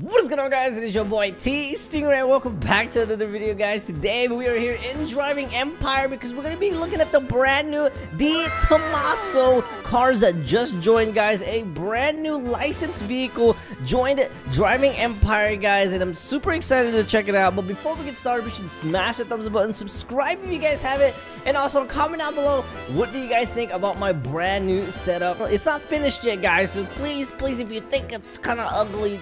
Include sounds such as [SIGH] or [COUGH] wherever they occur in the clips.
What is going on guys, it is your boy T Stingray, welcome back to another video guys. Today we are here in Driving Empire because we're going to be looking at the brand new De Tomaso cars that just joined guys. A brand new licensed vehicle joined Driving Empire guys and I'm super excited to check it out. But before we get started, we should smash the thumbs up button, subscribe if you guys haven't, and also comment down below what do you guys think about my brand new setup. It's not finished yet guys, so please, please if you think it's kind of ugly,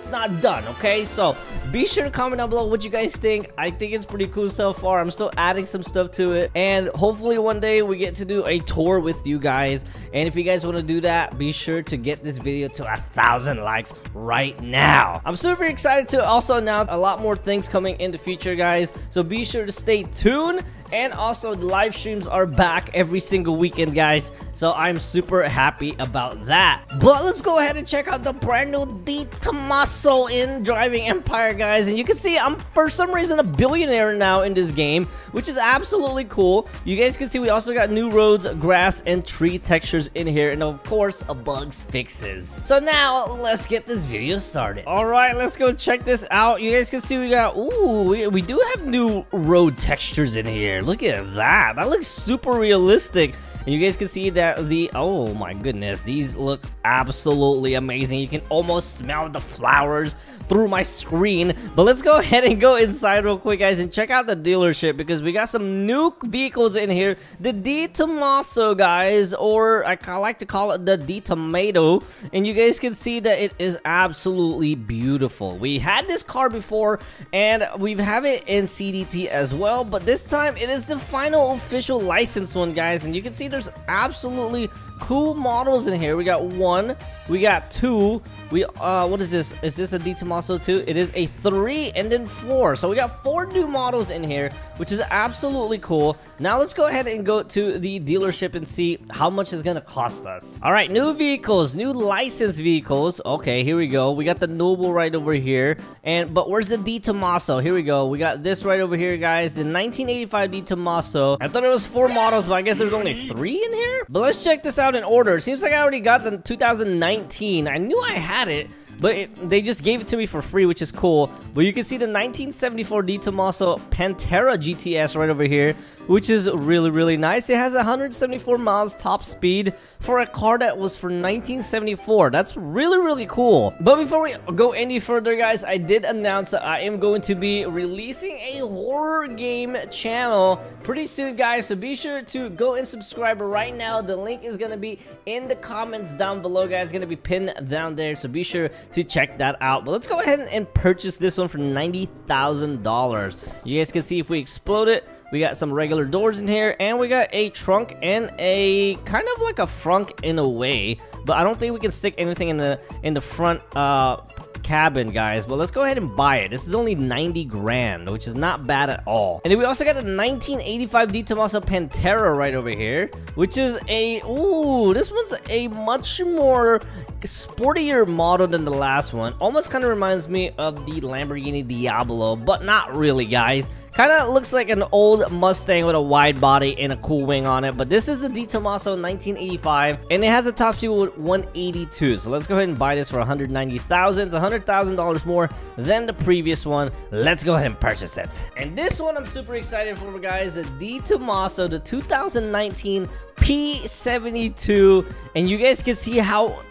it's not done, okay? So be sure to comment down below what you guys think. I think it's pretty cool so far. I'm still adding some stuff to it. And hopefully one day we get to do a tour with you guys. And if you guys want to do that, be sure to get this video to a thousand likes right now. I'm super excited to also announce a lot more things coming in the future, guys. So be sure to stay tuned. And also, the live streams are back every single weekend, guys. So I'm super happy about that. But let's go ahead and check out the brand new De Tomaso in Driving Empire, guys. And you can see I'm, for some reason, a billionaire now in this game, which is absolutely cool. You guys can see we also got new roads, grass, and tree textures in here. And of course, a bugs fixes. So now, let's get this video started. All right, let's go check this out. You guys can see we got, ooh, we, we do have new road textures in here. Look at that. That looks super realistic. You guys can see that the, oh my goodness, these look absolutely amazing. You can almost smell the flowers through my screen. But let's go ahead and go inside real quick, guys, and check out the dealership because we got some new vehicles in here. The De Tomaso, guys, or I like to call it the D Tomato. And you guys can see that it is absolutely beautiful. We had this car before, and we have it in CDT as well, but this time it is the final official license one, guys. And you can see there's absolutely cool models in here. We got one, we got two, we, uh, what is this? Is this a De Tomaso 2? It is a 3 and then 4. So we got 4 new models in here, which is absolutely cool. Now let's go ahead and go to the dealership and see how much it's gonna cost us. All right, new vehicles, new licensed vehicles. Okay, here we go. We got the Noble right over here. And, but where's the De Tomaso? Here we go. We got this right over here, guys. The 1985 De Tomaso. I thought it was 4 models, but I guess there's only 3 in here? But let's check this out in order. It seems like I already got the 2019. I knew I had had it, but it, they just gave it to me for free, which is cool. But you can see the 1974 De Tomaso Pantera GTS right over here, which is really, really nice. It has 174 miles top speed for a car that was for 1974. That's really, really cool. But before we go any further, guys, I did announce that I am going to be releasing a horror game channel pretty soon, guys. So be sure to go and subscribe right now. The link is going to be in the comments down below, guys. Going to be pinned down there. So be sure to check that out. But let's go ahead and purchase this one for $90,000. You guys can see if we explode it, we got some regular doors in here, and we got a trunk and a kind of like a frunk in a way. But I don't think we can stick anything in the in the front uh, cabin, guys. But let's go ahead and buy it. This is only 90 grand, which is not bad at all. And then we also got the 1985 De Tomaso Pantera right over here, which is a, ooh, this one's a much more sportier model than the last one. Almost kind of reminds me of the Lamborghini Diablo, but not really, guys. Kind of looks like an old Mustang with a wide body and a cool wing on it, but this is the De Tomaso 1985, and it has a top speed with 182. So let's go ahead and buy this for 190,000. It's $100,000 more than the previous one. Let's go ahead and purchase it. And this one I'm super excited for, guys. The De Tomaso, the 2019 P72, and you guys can see how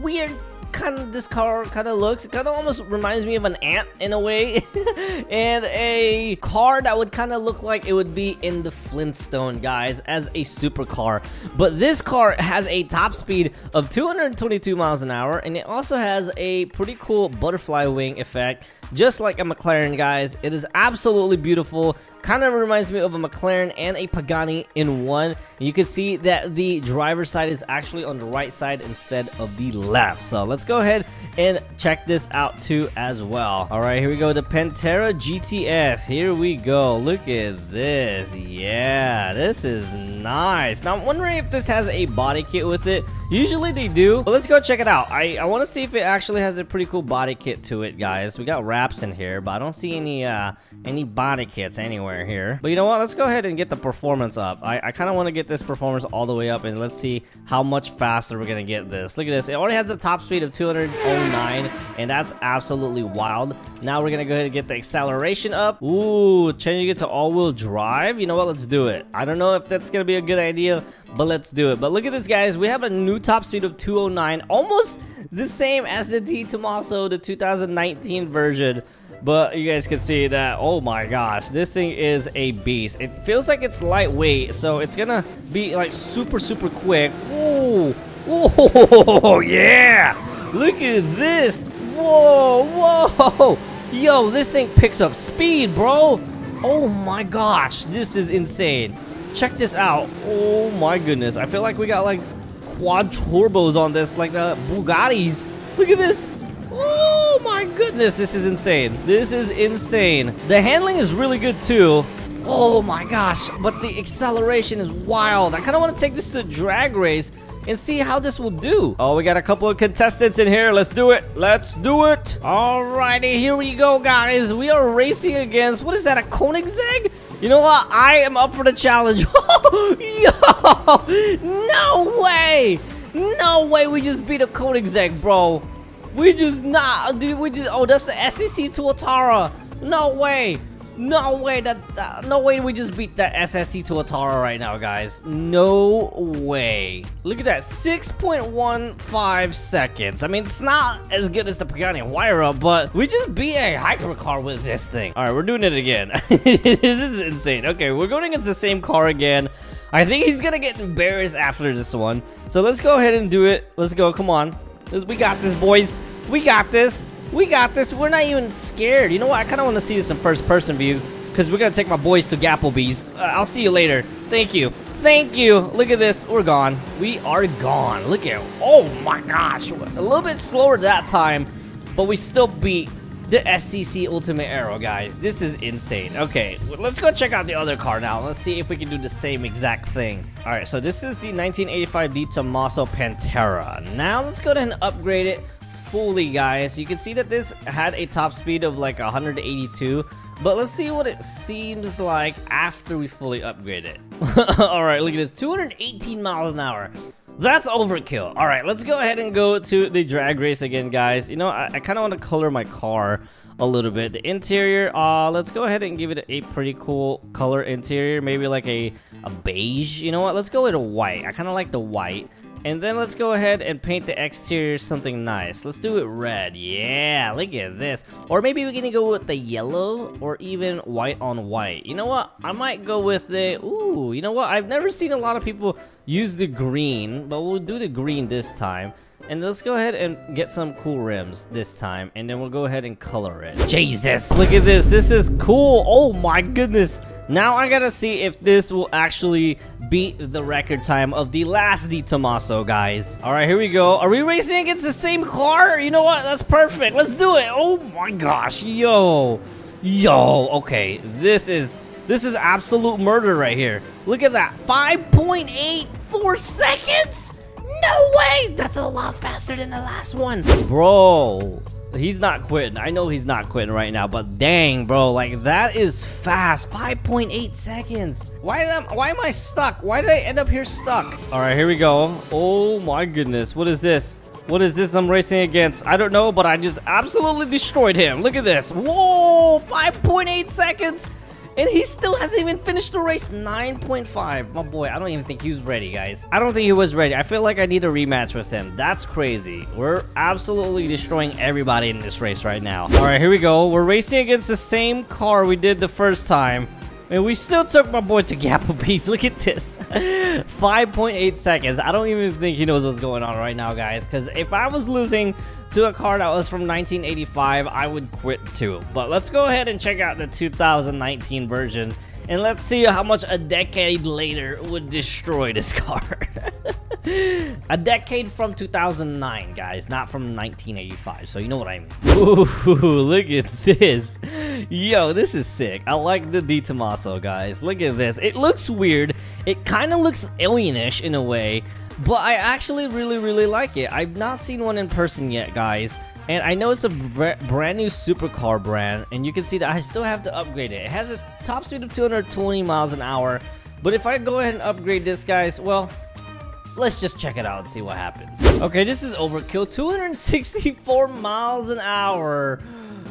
weird kind of this car kind of looks. It kind of almost reminds me of an ant in a way. [LAUGHS] and a car that would kind of look like it would be in the Flintstone guys as a supercar. But this car has a top speed of 222 miles an hour and it also has a pretty cool butterfly wing effect just like a McLaren guys. It is absolutely beautiful. Kind of reminds me of a McLaren and a Pagani in one. You can see that the driver's side is actually on the right side instead of the left. So let's go ahead and check this out too as well. All right, here we go. The Pantera GTS. Here we go. Look at this. Yeah, this is Nice. Now, I'm wondering if this has a body kit with it. Usually they do, but let's go check it out. I, I want to see if it actually has a pretty cool body kit to it, guys. We got wraps in here, but I don't see any uh, any body kits anywhere here. But you know what? Let's go ahead and get the performance up. I, I kind of want to get this performance all the way up, and let's see how much faster we're going to get this. Look at this. It already has a top speed of 209, and that's absolutely wild. Now we're going to go ahead and get the acceleration up. Ooh, changing it to all-wheel drive. You know what? Let's do it. I don't know if that's going to be a good idea, but let's do it. But look at this, guys. We have a new top speed of 209, almost the same as the De Tomaso, the 2019 version. But you guys can see that, oh my gosh, this thing is a beast. It feels like it's lightweight, so it's gonna be like super, super quick. Ooh, oh [LAUGHS] yeah! Look at this! Whoa, whoa! Yo, this thing picks up speed, bro! Oh my gosh, this is insane. Check this out. Oh my goodness. I feel like we got like quad turbos on this, like the Bugattis. Look at this. Oh my goodness, this is insane. This is insane. The handling is really good too. Oh my gosh, but the acceleration is wild. I kind of want to take this to drag race and see how this will do. Oh, we got a couple of contestants in here. Let's do it. Let's do it. Alrighty, here we go, guys. We are racing against, what is that, a Koenigsegg? You know what? I am up for the challenge. [LAUGHS] Yo! No way! No way we just beat a Koenigsegg, bro. We just not, dude, we just, oh, that's the SSC Tuatara. No way. No way that, uh, no way we just beat that SSC Tuatara right now, guys. No way. Look at that, 6.15 seconds. I mean, it's not as good as the Pagani Huayra, but we just beat a hypercar with this thing. All right, we're doing it again. [LAUGHS] this is insane. Okay, we're going against the same car again. I think he's gonna get embarrassed after this one. So let's go ahead and do it. Let's go, come on. We got this, boys. We got this. We got this. We're not even scared. You know what? I kind of want to see this in first-person view because we're going to take my boys to Gapplebee's. Uh, I'll see you later. Thank you. Thank you. Look at this. We're gone. We are gone. Look at Oh, my gosh. A little bit slower that time, but we still beat the SSC Ultimate Aero, guys. This is insane. Okay, let's go check out the other car now. Let's see if we can do the same exact thing. All right, so this is the 1985 De Tomaso Pantera. Now let's go ahead and upgrade it fully, guys. You can see that this had a top speed of like 182, but let's see what it seems like after we fully upgrade it. [LAUGHS] All right, look at this, 218 miles an hour. That's overkill. All right, let's go ahead and go to the drag race again, guys. You know, I, I kind of want to color my car a little bit. The interior, uh, let's go ahead and give it a pretty cool color interior. Maybe like a, a beige. You know what? Let's go with a white. I kind of like the white. And then let's go ahead and paint the exterior something nice. Let's do it red. Yeah, look at this. Or maybe we're gonna go with the yellow or even white on white. You know what? I might go with the... Ooh, you know what? I've never seen a lot of people use the green, but we'll do the green this time. And let's go ahead and get some cool rims this time. And then we'll go ahead and color it. Jesus, look at this. This is cool. Oh my goodness. Now I gotta see if this will actually beat the record time of the last De Tomaso, guys. All right, here we go. Are we racing against the same car? You know what? That's perfect. Let's do it. Oh my gosh. Yo. Yo. Okay. This is... This is absolute murder right here. Look at that. 5.84 seconds? A lot faster than the last one. Bro, he's not quitting. I know he's not quitting right now, but dang, bro, like that is fast. 5.8 seconds. Why am why am I stuck? Why did I end up here stuck? All right, here we go. Oh my goodness. What is this? What is this I'm racing against? I don't know, but I just absolutely destroyed him. Look at this. Whoa, 5.8 seconds. And he still hasn't even finished the race. 9.5. My boy, I don't even think he was ready, guys. I don't think he was ready. I feel like I need a rematch with him. That's crazy. We're absolutely destroying everybody in this race right now. All right, here we go. We're racing against the same car we did the first time. And we still took my boy to Gapplebee's. [LAUGHS] Look at this. [LAUGHS] 5.8 seconds. I don't even think he knows what's going on right now, guys. Because if I was losing to a car that was from 1985, I would quit too. But let's go ahead and check out the 2019 version. And let's see how much a decade later would destroy this [LAUGHS] car. a decade from 2009, guys, not from 1985. So you know what I mean. Ooh, [LAUGHS] look at this. Yo, this is sick. I like the De Tomaso, guys. Look at this. It looks weird. It kind of looks alienish in a way, but I actually really, really like it. I've not seen one in person yet, guys. And I know it's a brand new supercar brand, and you can see that I still have to upgrade it. It has a top speed of 220 miles an hour, but if I go ahead and upgrade this, guys, well, let's just check it out and see what happens. Okay, this is overkill. 264 miles an hour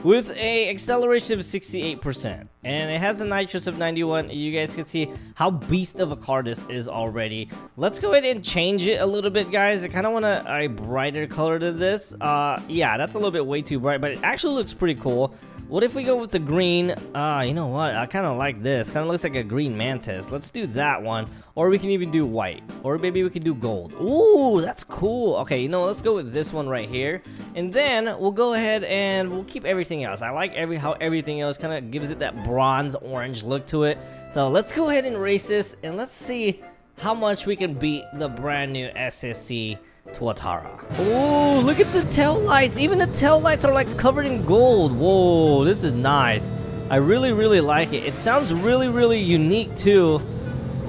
with a acceleration of 68% and it has a nitrous of 91 you guys can see how beast of a car this is already. Let's go ahead and change it a little bit guys. I kind of want a, a brighter color to this. Uh yeah that's a little bit way too bright but it actually looks pretty cool what if we go with the green? Uh, you know what? I kind of like this. Kind of looks like a green mantis. Let's do that one. Or we can even do white. Or maybe we can do gold. Ooh, that's cool. Okay, you know, let's go with this one right here. And then we'll go ahead and we'll keep everything else. I like every how everything else kind of gives it that bronze orange look to it. So let's go ahead and race this. And let's see how much we can beat the brand new SSC Tuatara. Oh, look at the tail lights. Even the tail lights are like covered in gold. Whoa, this is nice. I really, really like it. It sounds really, really unique too.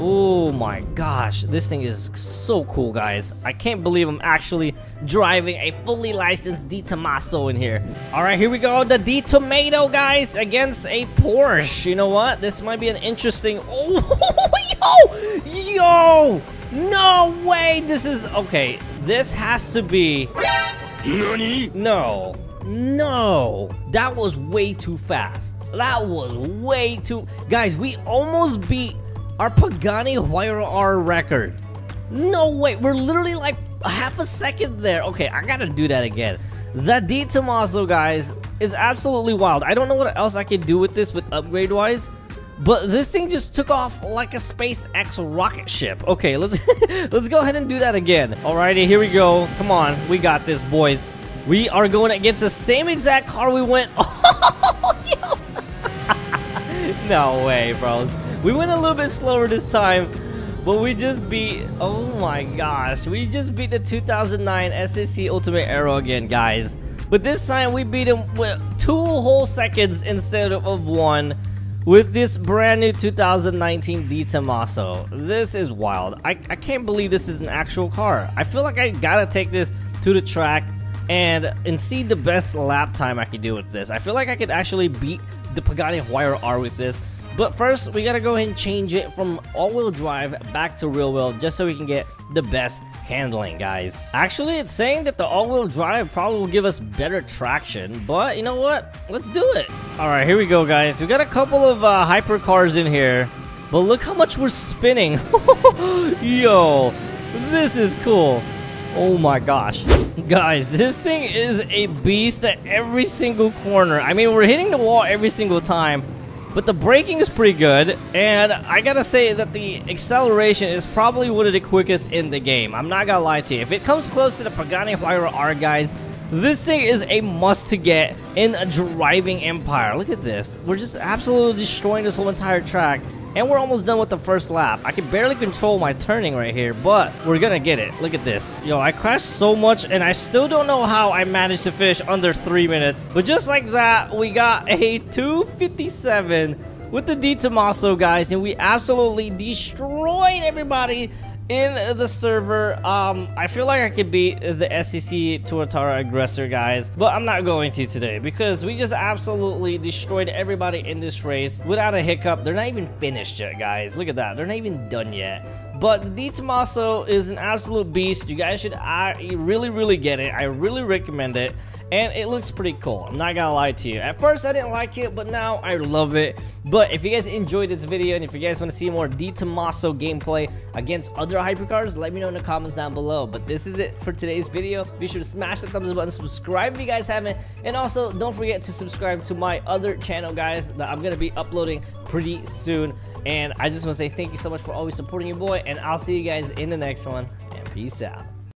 Oh my gosh, this thing is so cool, guys. I can't believe I'm actually driving a fully licensed De Tomaso in here. All right, here we go. The D Tomato, guys, against a Porsche. You know what? This might be an interesting... [LAUGHS] Oh, yo! Yo! No way! This is... Okay, this has to be... Nani? No. No. That was way too fast. That was way too... Guys, we almost beat our Pagani Huayra R record. No way. We're literally like half a second there. Okay, I gotta do that again. That De Tomaso, guys, is absolutely wild. I don't know what else I could do with this with upgrade-wise. But this thing just took off like a SpaceX rocket ship. Okay, let's [LAUGHS] let's go ahead and do that again. Alrighty, here we go. Come on, we got this, boys. We are going against the same exact car we went. [LAUGHS] no way, bros. We went a little bit slower this time, but we just beat. Oh my gosh, we just beat the 2009 SSC Ultimate Aero again, guys. But this time we beat him with two whole seconds instead of one with this brand new 2019 De Tomaso. This is wild. I, I can't believe this is an actual car. I feel like I gotta take this to the track and and see the best lap time I can do with this. I feel like I could actually beat the Pagani Huayra R with this. But first, we gotta go ahead and change it from all-wheel drive back to rear-wheel just so we can get the best handling, guys. Actually, it's saying that the all-wheel drive probably will give us better traction, but you know what? Let's do it. All right, here we go, guys. We got a couple of uh, hypercars in here, but look how much we're spinning. [LAUGHS] Yo, this is cool. Oh my gosh. Guys, this thing is a beast at every single corner. I mean, we're hitting the wall every single time, but the braking is pretty good, and I gotta say that the acceleration is probably one of the quickest in the game. I'm not gonna lie to you. If it comes close to the Pagani Huayra R, guys, this thing is a must to get in a driving empire. Look at this. We're just absolutely destroying this whole entire track. And we're almost done with the first lap. I can barely control my turning right here, but we're gonna get it. Look at this. Yo, I crashed so much, and I still don't know how I managed to finish under three minutes. But just like that, we got a 257 with the De Tomaso, guys, and we absolutely destroyed everybody in the server. Um, I feel like I could beat the SSC Tuatara aggressor guys, but I'm not going to today because we just absolutely destroyed everybody in this race without a hiccup. They're not even finished yet, guys. Look at that. They're not even done yet. But the De Tomaso is an absolute beast. You guys should I really, really get it. I really recommend it and it looks pretty cool. I'm not gonna lie to you. At first, I didn't like it, but now I love it. But if you guys enjoyed this video, and if you guys want to see more De Tomaso gameplay against other hypercars, let me know in the comments down below. But this is it for today's video. Be sure to smash the thumbs up button, subscribe if you guys haven't, and also don't forget to subscribe to my other channel, guys, that I'm gonna be uploading pretty soon. And I just want to say thank you so much for always supporting your boy, and I'll see you guys in the next one, and peace out.